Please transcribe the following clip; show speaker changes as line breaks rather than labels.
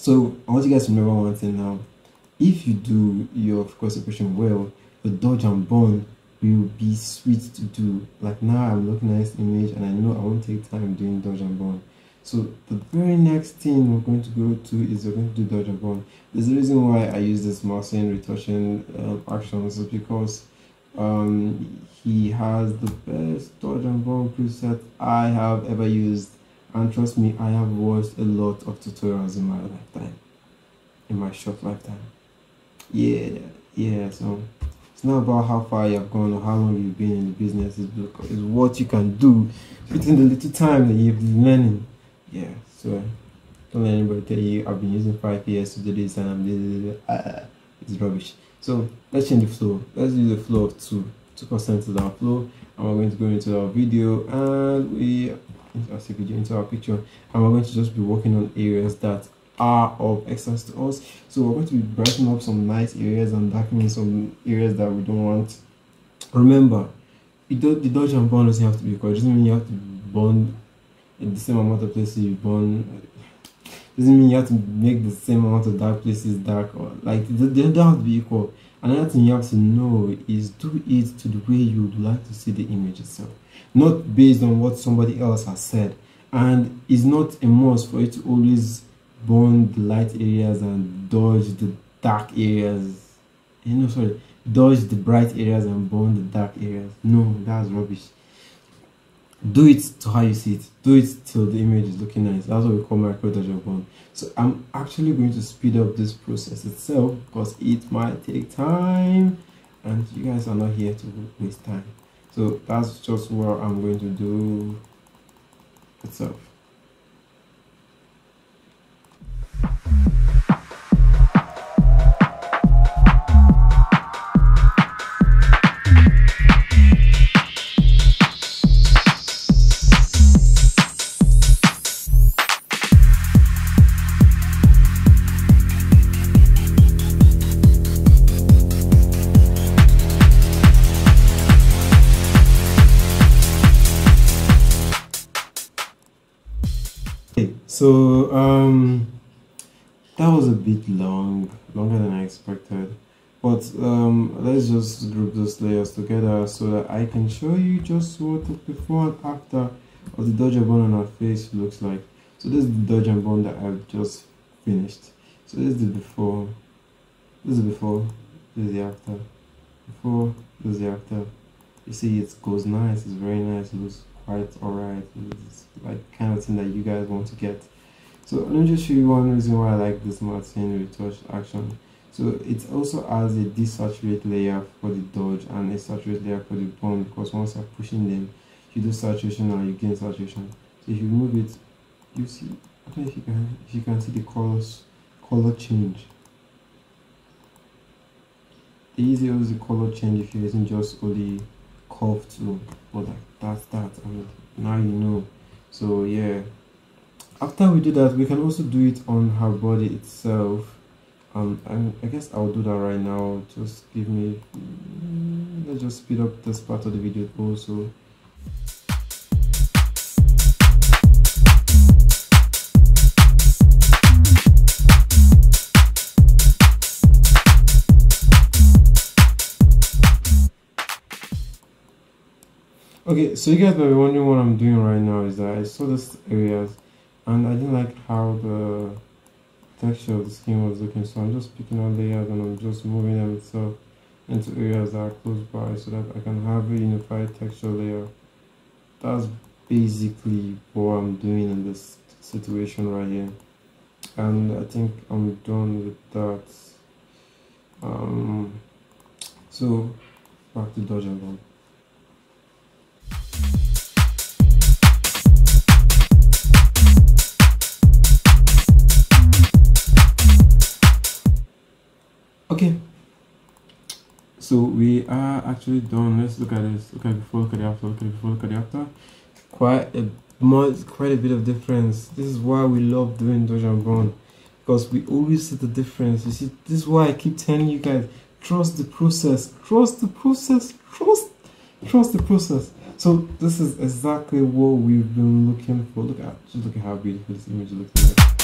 So I want you guys to remember one thing now. If you do your cross separation well, the dodge and burn will be sweet to do. Like now I'm looking at this image and I know I won't take time doing dodge and burn. So the very next thing we're going to go to is we're going to do dodge and burn. There's a reason why I use this masking retouching um, actions is because um, he has the best dodge and burn preset I have ever used and trust me I have watched a lot of tutorials in my lifetime. In my short lifetime. Yeah yeah so it's not about how far you have gone or how long you've been in the business. It's, it's what you can do within the little time that you've been learning. Yeah so don't let anybody tell you I've been using five years to do this and I'm this, uh, it's rubbish. So let's change the flow. Let's use the flow of two to our flow and we're going to go into our video and we as a video into our picture and we're going to just be working on areas that are of excess to us. So we're going to be brightening up some nice areas and darkening some areas that we don't want. Remember it do, the dodge and burn doesn't have to be equal it doesn't mean you have to burn in the same amount of places you burn. Doesn't mean you have to make the same amount of dark places dark or like they don't have to be equal another thing you have to know is do it to the way you would like to see the image itself. Not based on what somebody else has said. And it's not a must for you to always burn the light areas and dodge the dark areas. Eh, you know sorry. Dodge the bright areas and burn the dark areas. No that's rubbish do it to how you see it. Do it till the image is looking nice. That's what we call micro dodge so i'm actually going to speed up this process itself because it might take time and you guys are not here to waste time. So that's just what i'm going to do itself So um, that was a bit long, longer than I expected. But um, let's just group those layers together so that I can show you just what the before and after of the dodge and burn on our face looks like. So this is the dodge and burn that I've just finished. So this is the before, this is the before, this is the after, before, this is the after. You see it goes nice, it's very nice, it looks quite alright. It's like kind of thing that you guys want to get. So let me just show you one reason why I like this Martin retouch action. So it also has a desaturate layer for the dodge and a saturate layer for the burn because once you're pushing them, you do saturation and you gain saturation. So if you move it, you see, I don't know if you can, if you can see the colors, color change. The easier is the color change if you're using just only curve tool, but that's that. Mean, now you know. So yeah after we do that we can also do it on her body itself um and i guess i'll do that right now just give me let's just speed up this part of the video also okay so you guys might be wondering what i'm doing right now is that i saw this areas and I didn't like how the texture of the skin was looking so I'm just picking out layers and I'm just moving them itself into areas that are close by so that I can have a unified texture layer. That's basically what I'm doing in this situation right here. And I think I'm done with that. Um, so back to dodge and okay so we are actually done. Let's look at this. Look at before look at the after look at before look at the after. Quite a much quite a bit of difference. This is why we love doing dodge and burn because we always see the difference. You see this is why i keep telling you guys trust the process. Trust the process. Trust trust the process. So this is exactly what we've been looking for. Look at just look at how beautiful this image looks like